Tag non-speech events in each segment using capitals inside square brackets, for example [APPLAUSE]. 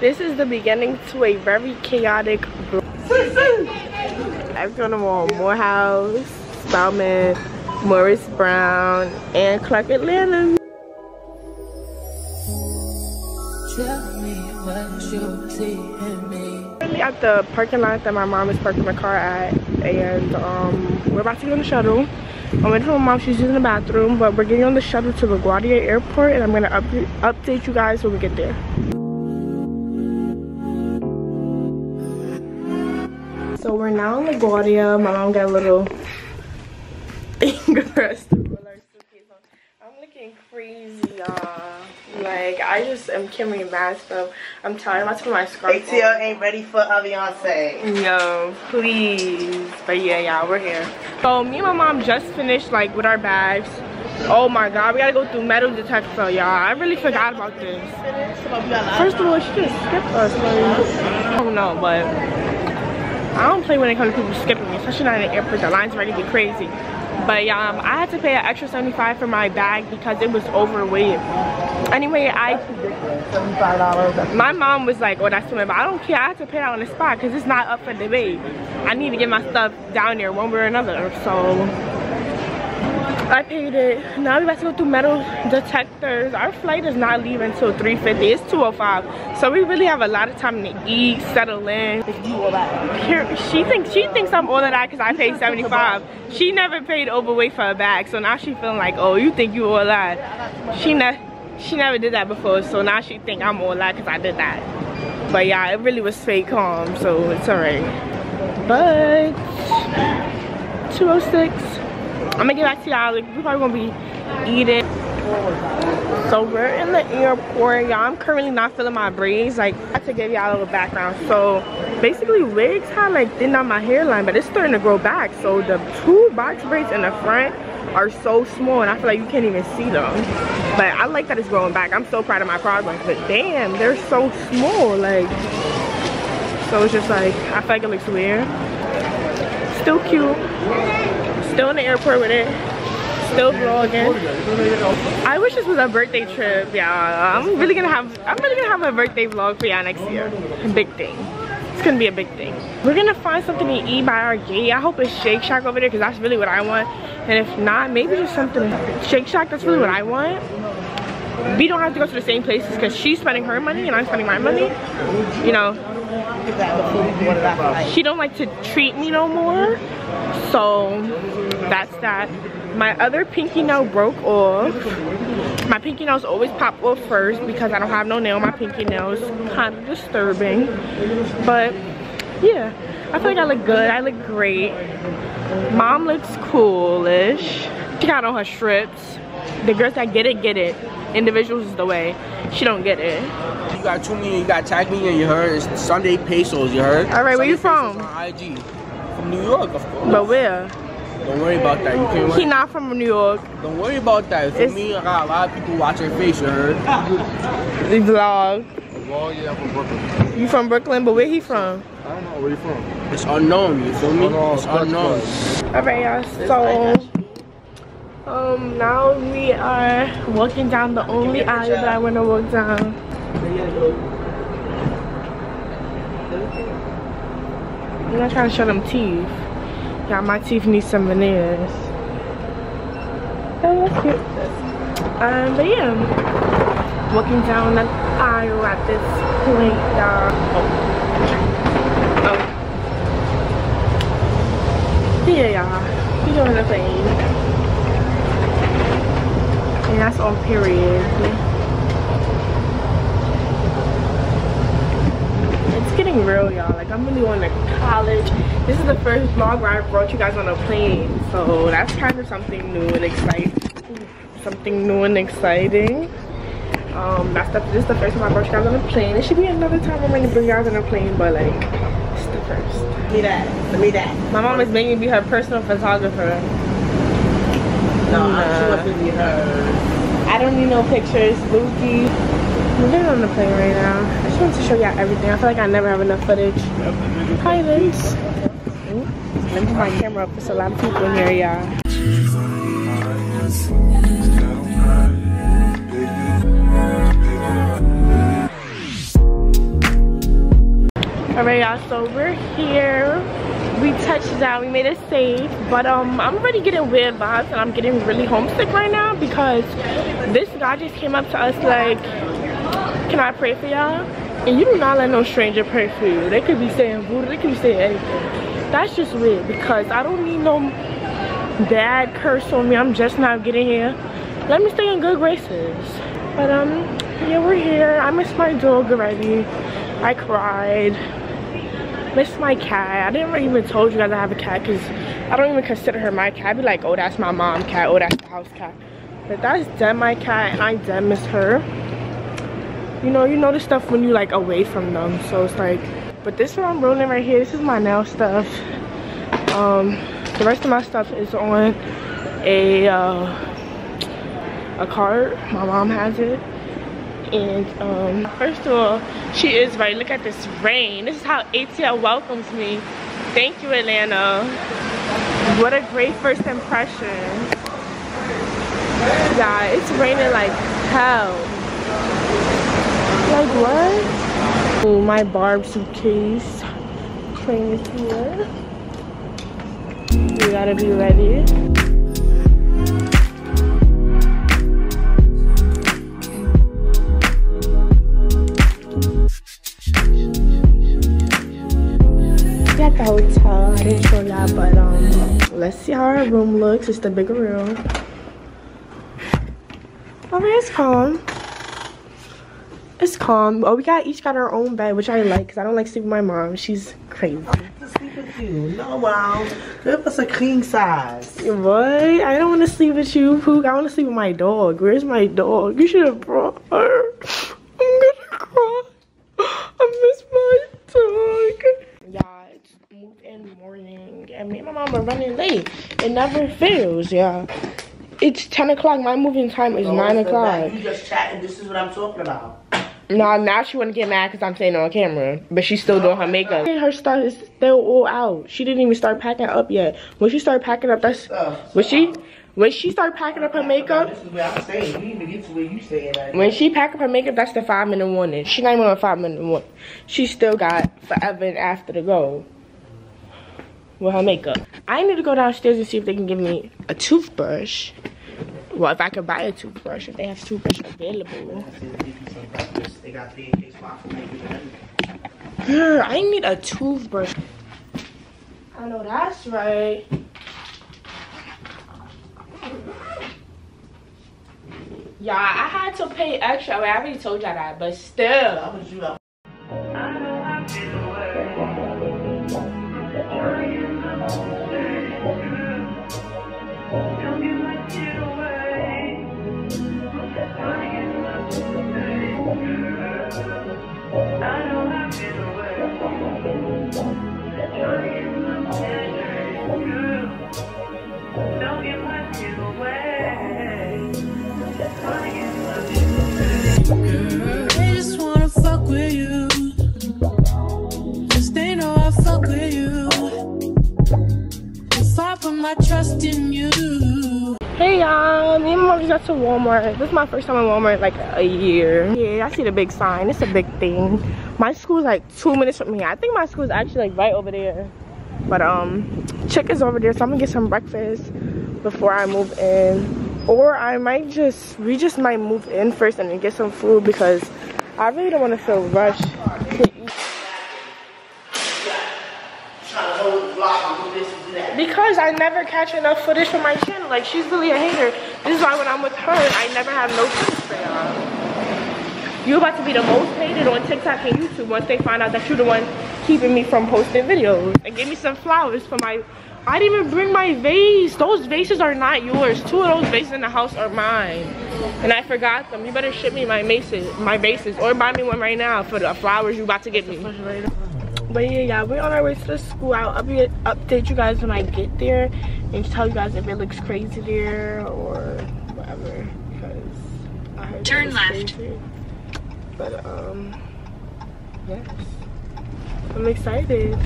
This is the beginning to a very chaotic vlog. I'm going to Morehouse, Spelman, Morris Brown, and Clark Atlanta. Tell me what you see in me. At the parking lot that my mom is parking my car at, and um, we're about to get on the shuttle. I went to my mom, she's using the bathroom, but we're getting on the shuttle to LaGuardia Airport, and I'm gonna up update you guys when we get there. So we're now in LaGuardia. My mom got a little Ingress [LAUGHS] I'm looking crazy, y'all. Like, I just am carrying mad stuff. I'm tired. I'm about to put my scarf ATL on. ain't ready for Aviyoncee. No, please. But yeah, y'all, we're here. So me and my mom just finished, like, with our bags. Oh my god, we gotta go through metal detector, y'all. I really forgot about this. First of all, she just skipped us. Like, I don't know, but I don't play when it comes to people skipping me, especially not in the airport. The line's ready to get crazy. But um, I had to pay an extra 75 for my bag because it was overweight. Anyway, I my mom was like, oh, that's too much. But I don't care. I have to pay that on the spot because it's not up for debate. I need to get my stuff down there one way or another. So I paid it. Now we about to go through metal detectors. Our flight is not leaving until 3.50. It's 2.05. So we really have a lot of time to eat, settle in. Here, she thinks she thinks I'm all of that because I paid [LAUGHS] 75. She never paid overweight for a bag. So now she feeling like, oh, you think you all that. She, ne she never did that before. So now she think I'm all that because I did that. But yeah, it really was fake calm. So it's alright. But 206 I'm gonna get back to y'all. Like, we're probably gonna be eating. So we're in the airport, y'all. I'm currently not feeling my braids. Like, I have to give y'all a little background. So basically, wigs had like thinned out my hairline, but it's starting to grow back. So the two box braids in the front are so small, and I feel like you can't even see them. But I like that it's growing back. I'm so proud of my progress. But damn, they're so small. Like, so it's just like I feel like it looks weird. Still cute Still in the airport with it. Still vlogging. I wish this was a birthday trip, yeah. I'm really gonna have I'm really gonna have a birthday vlog for y'all next year. Big thing. It's gonna be a big thing. We're gonna find something to eat by our gate. I hope it's Shake Shack over there because that's really what I want. And if not, maybe just something Shake Shack, that's really what I want we don't have to go to the same places because she's spending her money and I'm spending my money. You know, she don't like to treat me no more. So that's that. My other pinky nail broke off. My pinky nails always pop off first because I don't have no nail. My pinky nails kind of disturbing. But yeah, I feel like I look good. I look great. Mom looks coolish. She got on her strips. The girls that get it, get it individuals is the way. She don't get it. You got two million, you got tag me and you heard? It's Sunday pesos, you heard? All right, where you from? From New York, of course. But where? Don't worry about that. You can't He not from New York. Don't worry about that. For it's... me, I got a lot of people watching your face, you heard? The vlog. Vlog, yeah, I'm from Brooklyn. You from Brooklyn, but where he from? I don't know where you from. It's unknown, you feel me? It's unknown. Alright, y'all, so um, now we are walking down the only aisle that I want to walk down. I'm not trying to show them teeth. Yeah, my teeth need some veneers. Oh, that's cute. Um, but yeah, walking down the aisle at this point, y'all. Oh. oh. Yeah, y'all. We doing the plane and that's on period it's getting real y'all. Like i'm really going to college. This is the first vlog where i brought you guys on a plane. So that's kind of something new and exciting. Something new and exciting. Um that's the this is the first time i brought you guys on a plane. It should be another time i'm going to bring you guys on a plane but like it's the first. Me that. Me that. My mom is making me be her personal photographer. No, nah. she wants to be her. I don't need no pictures. Spooky. We're getting on the plane right now. I just want to show y'all everything. I feel like I never have enough footage. Hi, Vince. Let me put my camera up. There's a lot of people in here, y'all. All right, y'all, so we're here. We touched down, we made it safe. But um, I'm already getting weird vibes and I'm getting really homesick right now because this guy just came up to us like, can I pray for y'all? And you do not let no stranger pray for you. They could be saying voodoo, they could be saying anything. That's just weird because I don't need no bad curse on me. I'm just not getting here. Let me stay in good graces. But um, yeah, we're here. I miss my dog already. I cried. Miss my cat. I didn't even told you guys I have a cat because I don't even consider her my cat. I'd be like, oh, that's my mom cat. Oh, that's the house cat. But that's dead my cat and I dead miss her. You know, you notice stuff when you like away from them. So it's like, but this is what I'm rolling right here. This is my nail stuff. Um, the rest of my stuff is on a uh, a cart. My mom has it. And um, first of all, she is right. Look at this rain. This is how ATL welcomes me. Thank you, Atlanta. What a great first impression. Yeah, it's raining like hell. Like what? Oh, my barb suitcase. Train is here. You gotta be ready. We at the hotel. I didn't show y'all, but um, let's see how our room looks. It's the bigger room. Oh, it's calm. It's calm. Oh, we got each got our own bed, which I like because I don't like sleeping with my mom. She's crazy. I like to sleep with you. No, wow. Give us a king size. What? I don't want to sleep with you, Pook. I want to sleep with my dog. Where's my dog? You should have brought her. I'm gonna cry. I miss my dog. Yeah, it's moved in morning, and me and my mom are running late. It never fails, yeah. It's 10 o'clock. My moving time is No, 9 o'clock. You just chatting. This is what I'm talking about. Nah, now she wanna get mad because I'm saying on camera. But she's still doing her makeup. Her stuff is still all out. She didn't even start packing up yet. When she started packing up, that's Uh, when she when she started packing up her makeup. This is what I'm saying. We didn't even get to where you saying that. When she pack up her makeup, that's the five minute warning. She not even on a five minute warning. She still got forever and after to go with her makeup. I need to go downstairs and see if they can give me a toothbrush. Well, if I could buy a toothbrush, if they have toothbrush available. Girl, I need a toothbrush. I know that's right. Yeah, I had to pay extra. I already told y'all that, but still. Y'all, me and just got to Walmart. This is my first time in Walmart like a year. Yeah, I see the big sign. It's a big thing. My school's like two minutes from here. I think my school's actually like right over there. But um, Chick is over there, so I'm gonna get some breakfast before I move in. Or I might just, we just might move in first and then get some food because I really don't want to feel rushed to eat. Trying to hold the vlog and do this and do that. Because I never catch enough footage for my channel. Like, she's really a hater. This is why when I'm with her, I never have no footage for y'all. You about to be the most hated on TikTok and YouTube once they find out that you're the one keeping me from posting videos. And give me some flowers for my... I didn't even bring my vase. Those vases are not yours. Two of those vases in the house are mine. And I forgot them. You better ship me my vases, my vases. Or buy me one right now for the flowers you're about to get me. But yeah, yeah, we're on our way to the school. I'll update, update you guys when I get there and tell you guys if it looks crazy there or whatever. Because I heard Turn left. crazy. But um, yes, I'm excited.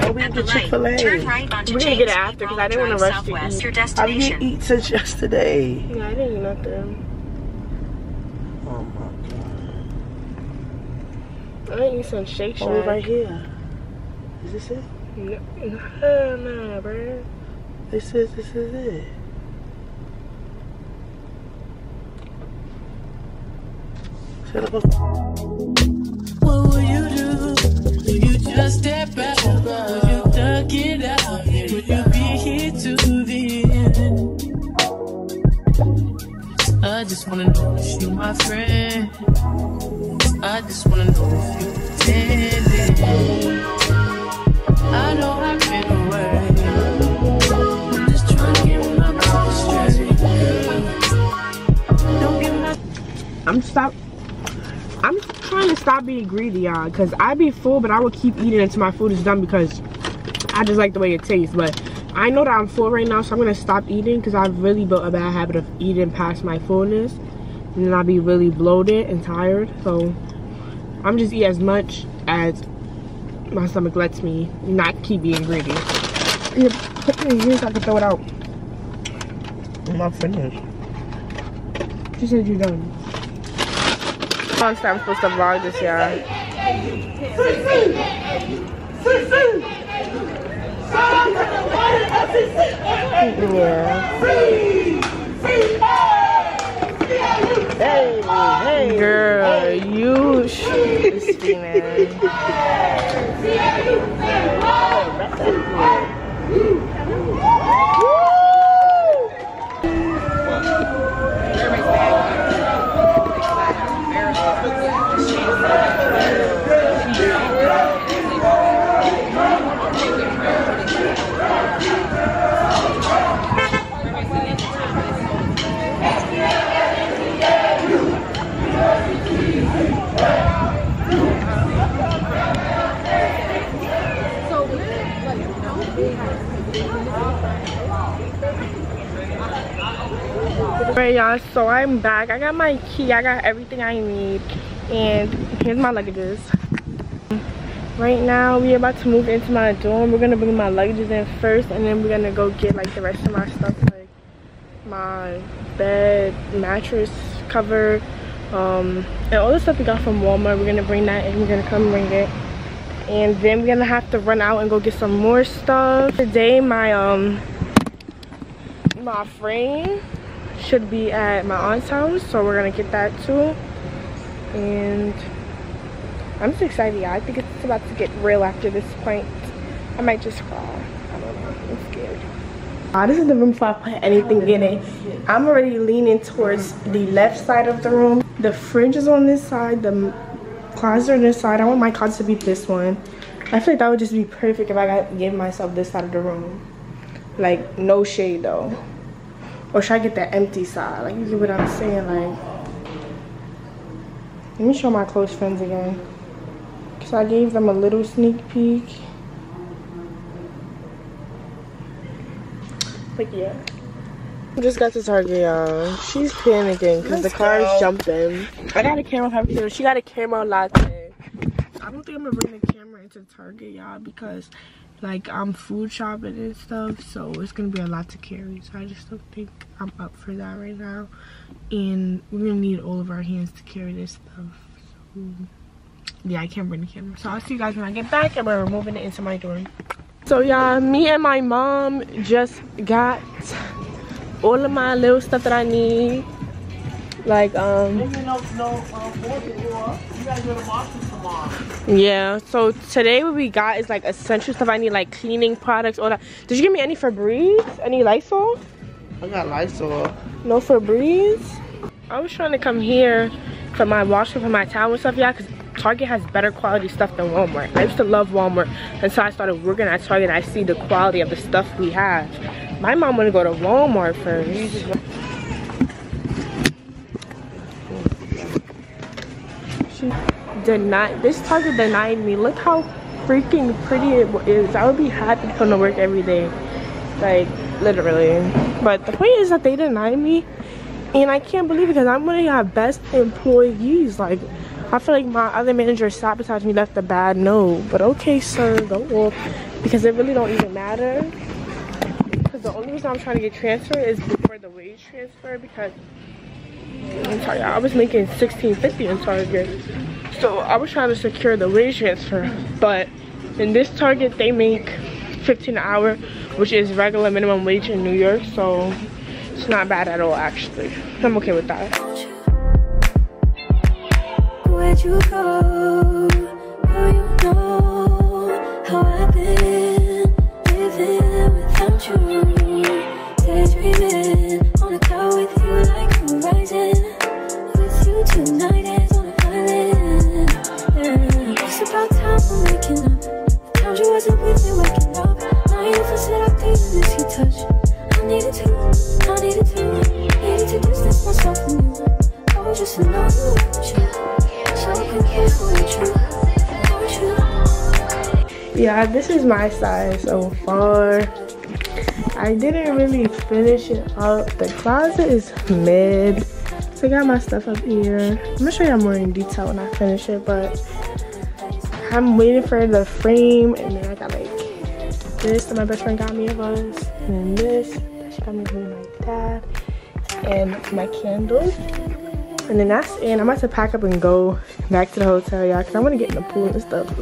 Oh, we At get the Chick-fil-A. light, turn right onto We're gonna James get it Street after 'cause Mall I didn't wanna rush to Southwest, eat. your I didn't eat since [LAUGHS] yesterday. Yeah, I didn't eat nothing. Oh my god. I ain't eat some Shake oh, Shack. Oh, right here. Is this it? No, nah, nah, bro. This is this is it. Shut up. What would you do? Would you just step back? Would you duck it out? Would you be here to just wanna know if you my friend. I just wanna know if you pretending. I know I've been away. I'm just trying to get my mind straight. Don't get my I'm stop. I'm trying to stop being greedy, y'all, cause I be full, but I will keep eating until my food is done because I just like the way it tastes. But I know that I'm full right now, so I'm gonna stop eating because I've really built a bad habit of eating past my fullness, and then I'll be really bloated and tired. So I'm just eat as much as my stomach lets me, not keep being greedy. Here, put it in here so I can throw it out. I'm not finished. She said you're done. Honestly, I'm supposed to vlog this, y'all. Yeah. Hey, hey. Girl, you should be man. Y'all, so I'm back. I got my key, I got everything I need. And here's my luggages. Right now, we're about to move into my dorm. We're gonna bring my luggages in first and then we're gonna go get like the rest of my stuff like my bed, mattress cover, um, and all the stuff we got from Walmart. We're gonna bring that and we're gonna come bring it. And then we're gonna have to run out and go get some more stuff. Today my um my frame should be at my aunt's house so we're gonna get that too. And i'm just excited i think it's about to get real after this point. I might just cry. I don't know. I'm scared. Uh, this is the room before i put anything in it. I'm already leaning towards the left side of the room. The fridge is on this side. The closet on this side. I want my closet to be this one. I feel like that would just be perfect if i got give myself this side of the room. Like no shade though or should I get the empty side? Like, you get what I'm saying? Like, let me show my close friends again. Because I gave them a little sneak peek. But yeah. I just got to Target, y'all. She's panicking because the car is jumping. I got a camera pepper. She got a camera latte. I don't think I'm going to bring the camera into Target, y'all, because like I'm food shopping and stuff so it's gonna be a lot to carry. So I just don't think I'm up for that right now. And we're gonna need all of our hands to carry this stuff so. Yeah I can't bring the camera. So I'll see you guys when I get back and we're moving it into my dorm. So yeah me and my mom just got all of my little stuff that I need. Like um yeah so today what we got is like essential stuff. I need like cleaning products all that. Did you give me any Febreze? Any lysol? I got Lysol. no Febreze? I was trying to come here for my washroom for my towel and stuff yeah because target has better quality stuff than walmart. I used to love walmart until i started working at target i see the quality of the stuff we have. My mom want to go to walmart first she denied this target denied me. Look how freaking pretty it is. I would be happy to come to work every day. Like literally. But the point is that they denied me and i can't believe it because i'm one of have best employees. Like i feel like my other manager sabotaged me left a bad note. But okay sir go off because it really don't even matter. Because the only reason i'm trying to get transferred is for the wage transfer because I'm sorry, I was making 16.50 in Target. So I was trying to secure the wage transfer, but in this Target they make 15 an hour, which is regular minimum wage in New York. So it's not bad at all actually. I'm okay with that. Where'd you go? Yeah this is my size so far. I didn't really finish it up the closet is mid. So i got my stuff up here. I'm gonna show you more in detail when i finish it but i'm waiting for the frame and then i got like this that my best friend got me of us and then this that she got me from my dad and my candles. And then that's it. I'm about to pack up and go back to the hotel y'all because i want to get in the pool and stuff